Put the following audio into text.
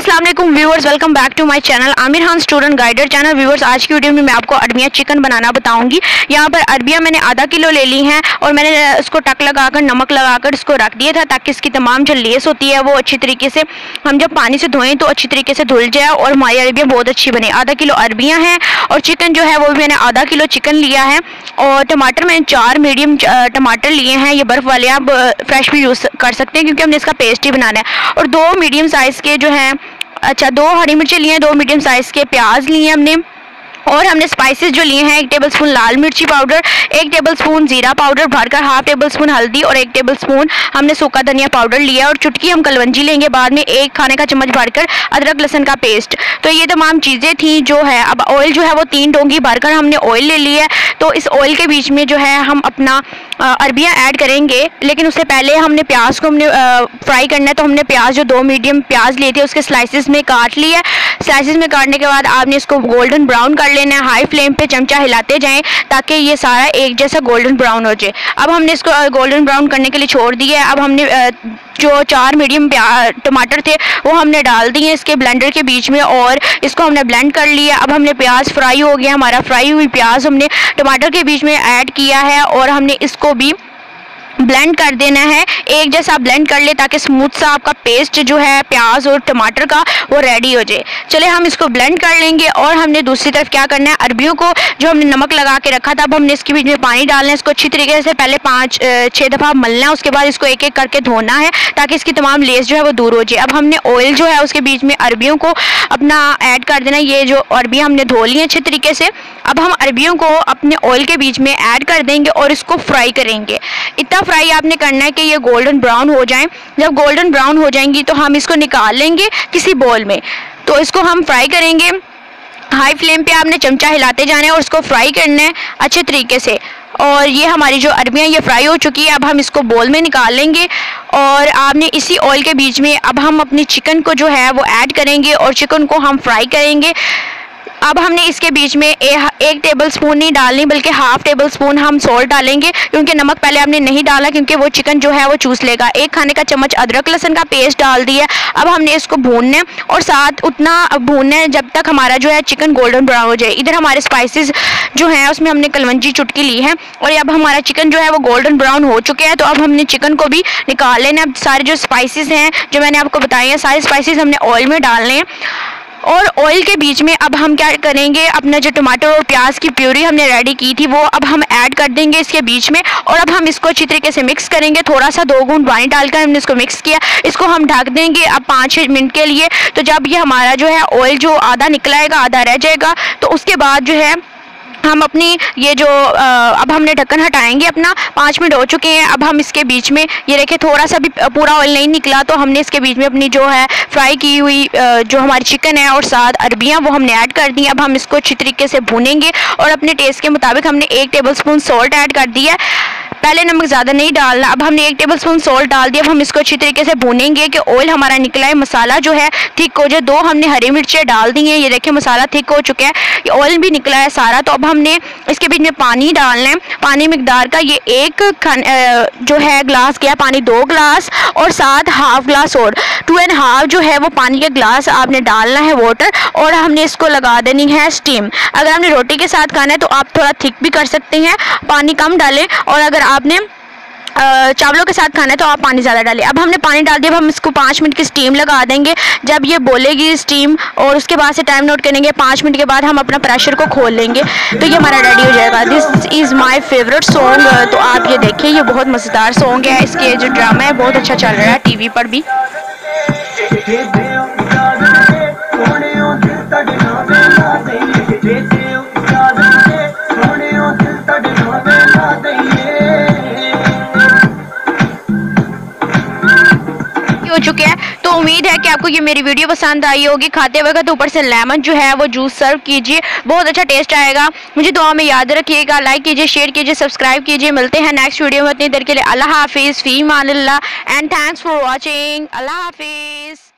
Aslam viewers welcome back to my channel Aamir Khan student guider channel viewers आज की video में मैं आपको अरबिया चिकन बनाना बताऊँगी। यहाँ पर अरबिया मैंने आधा किलो ले ली हैं और मैंने उसको टक लगाकर, नमक लगाकर इसको रख दिया था ताकि इसकी तमाम जो लेस होती है वो अच्छी तरीके से, हम जब पानी से धोएँ तो अच्छी तरीके से धुल जाए और हमारी अरबिया बहुत अच्छी बने। आधा किलो अरबियाँ हैं और चिकन जो है वो भी मैंने आधा किलो चिकन लिया है और टमाटर मैंने चार मीडियम टमाटर लिए हैं। ये बर्फ़ वाले आप फ्रेश भी यूज़ कर सकते हैं क्योंकि हमने इसका पेस्ट ही बनाना है। और दो मीडियम साइज़ के जो हैं अच्छा दो हरी मिर्ची लिए हैं, दो मीडियम साइज़ के प्याज लिए हैं हमने। और हमने स्पाइसेस जो लिए हैं, एक टेबल स्पून लाल मिर्ची पाउडर एक टेबल स्पून ज़ीरा पाउडर भरकर हाफ़ टेबल स्पून हल्दी और एक टेबल स्पून हमने सूखा धनिया पाउडर लिया। और चुटकी हम कलवंजी लेंगे, बाद में एक खाने का चम्मच भरकर अदरक, लहसन का पेस्ट तो ये तमाम चीज़ें थी जो है, अब ऑयल जो है वो तीन डोंगी भरकर हमने ऑयल ले लिया तो इस ऑयल के बीच में जो है, हम अपना अरबियाँ ऐड करेंगे, लेकिन उससे पहले हमने प्याज को हमने फ्राई करना है तो हमने प्याज, जो दो मीडियम प्याज लिए थे, उसके स्लाइसिस में काट लिया स्लाइसिस में काटने के बाद आपने इसको गोल्डन ब्राउन कर लेना है। हाई फ्लेम पे चमचा हिलाते जाएँ, ताकि ये सारा एक जैसा गोल्डन ब्राउन हो जाए। अब हमने इसको गोल्डन ब्राउन करने के लिए छोड़ दिया है। अब हमने जो चार मीडियम टमाटर थे, वो हमने डाल दिए इसके ब्लेंडर के बीच में और इसको हमने ब्लेंड कर लिया। अब हमने प्याज फ्राई हो गया। हमारा फ्राई हुई प्याज हमने टमाटर के बीच में ऐड किया है और हमने इसको भी ब्लेंड कर देना है। एक जैसा ब्लेंड कर ले ताकि स्मूथ सा आपका पेस्ट जो है, प्याज और टमाटर का, वो रेडी हो जाए। चले हम इसको ब्लेंड कर लेंगे और हमने दूसरी तरफ़ क्या करना है, अरबियों को जो हमने नमक लगा के रखा था, अब हमने इसके बीच में पानी डालना है। इसको अच्छी तरीके से पहले पाँच छः दफ़ा मलना है, उसके बाद इसको एक एक करके धोना है ताकि इसकी तमाम लेस जो है, वो दूर हो जाए। अब हमने ऑयल जो है, उसके बीच में अरबियों को अपना ऐड कर देना ये जो अरबियाँ हमने धो ली हैं अच्छे तरीके से, अब हम अरबियों को अपने ऑयल के बीच में ऐड कर देंगे और इसको फ्राई करेंगे। इतना फ्राई आपने करना है कि ये गोल्डन ब्राउन हो जाए। जब गोल्डन ब्राउन हो जाएँगी तो हम इसको निकाल लेंगे किसी बॉल में। तो इसको हम फ्राई करेंगे। हाई फ्लेम पे आपने चमचा हिलाते जाना है और इसको फ्राई करना है अच्छे तरीके से। और ये हमारी जो अरबियाँ, ये फ्राई हो चुकी है, अब हम इसको बोल में निकाल लेंगे। और आपने इसी ऑयल के बीच में अब हम अपनी चिकन को जो है वो ऐड करेंगे और चिकन को हम फ्राई करेंगे। अब हमने इसके बीच में ए, एक टेबल स्पून नहीं डालनी बल्कि हाफ़ टेबल स्पून हम सॉल्ट डालेंगे क्योंकि नमक पहले हमने नहीं डाला क्योंकि वो चिकन जो है वो चूस लेगा। एक खाने का चम्मच अदरक लहसन का पेस्ट डाल दिया। अब हमने इसको भूनने और साथ उतना भूनने जब तक हमारा जो है चिकन गोल्डन ब्राउन हो जाए। इधर हमारे स्पाइसेस जो हैं उसमें हमने कलवंजी चुटकी ली है और अब हमारा चिकन जो है वो गोल्डन ब्राउन हो चुके हैं तो अब हमने चिकन को भी निकाल लेना अब सारे जो स्पाइसेस हैं जो मैंने आपको बताए हैं सारे स्पाइसेस हमने ऑयल में डालने हैं। और ऑयल के बीच में अब हम क्या करेंगे? अपना जो टमाटर और प्याज की प्यूरी हमने रेडी की थी, वो अब हम ऐड कर देंगे इसके बीच में और अब हम इसको अच्छी तरीके से मिक्स करेंगे। थोड़ा सा दो गुण पानी डालकर हमने इसको मिक्स किया। इसको हम ढक देंगे अब पाँच छः मिनट के लिए। तो जब ये हमारा जो है ऑयल जो आधा निकलाएगा, आधा रह जाएगा तो उसके बाद जो है हम अपनी ये जो अब हमने ढक्कन हटाएँगे अपना, पाँच मिनट हो चुके हैं, अब हम इसके बीच में, ये देखें थोड़ा सा भी पूरा ऑयल नहीं निकला तो हमने इसके बीच में अपनी जो है फ्राई की हुई जो हमारी चिकन है और साथ अरबियाँ, वो हमने ऐड कर दी, अब हम इसको अच्छी तरीके से भूनेंगे और अपने टेस्ट के मुताबिक हमने एक टेबल स्पून सॉल्ट ऐड कर दिया पहले नमक ज़्यादा नहीं डालना, अब हमने एक टेबल स्पून सोल्ट डाल दिया, अब हम इसको अच्छी तरीके से भूनेंगे कि ऑयल हमारा निकला है, मसाला जो है ठीक हो जाए। दो हमने हरी मिर्चें डाल दी हैं, ये देखिए मसाला ठीक हो चुका है ऑयल भी निकला है सारा तो अब हमने इसके बीच में पानी डालना है। पानी मकदार का ये एक जो है ग्लास गया, पानी दो ग्लास और साथ हाफ़ ग्लास और। टू एंड हाफ़ जो है वो पानी का ग्लास आपने डालना है वाटर और हमने इसको लगा देनी है स्टीम अगर हमने रोटी के साथ खाना है तो आप थोड़ा थिक भी कर सकते हैं, पानी कम डालें और अगर आपने चावलों के साथ खाना है तो आप पानी ज़्यादा डालें। अब हमने पानी डाल दिया, अब हम इसको पाँच मिनट की स्टीम लगा देंगे। जब ये बोलेगी स्टीम और उसके बाद से टाइम नोट करेंगे, पाँच मिनट के बाद हम अपना प्रेशर को खोल लेंगे तो ये हमारा रेडी हो जाएगा। This is my favourite song तो आप ये देखें ये बहुत मज़ेदार सॉन्ग है। इसके जो ड्रामा है, बहुत अच्छा चल रहा है टीवी पर भी। हो चुके हैं। तो उम्मीद है कि आपको ये मेरी वीडियो पसंद आई होगी। खाते वक्त ऊपर से लेमन जो है वो जूस सर्व कीजिए। बहुत अच्छा टेस्ट आएगा। मुझे दुआ में याद रखिएगा। लाइक कीजिए शेयर कीजिए सब्सक्राइब कीजिए। मिलते हैं नेक्स्ट वीडियो में। इतनी देर के लिए अल्लाह हाफिज़। फ़ी मान एंड थैंक्स फॉर वॉचिंग अल्लाह हाफिज़।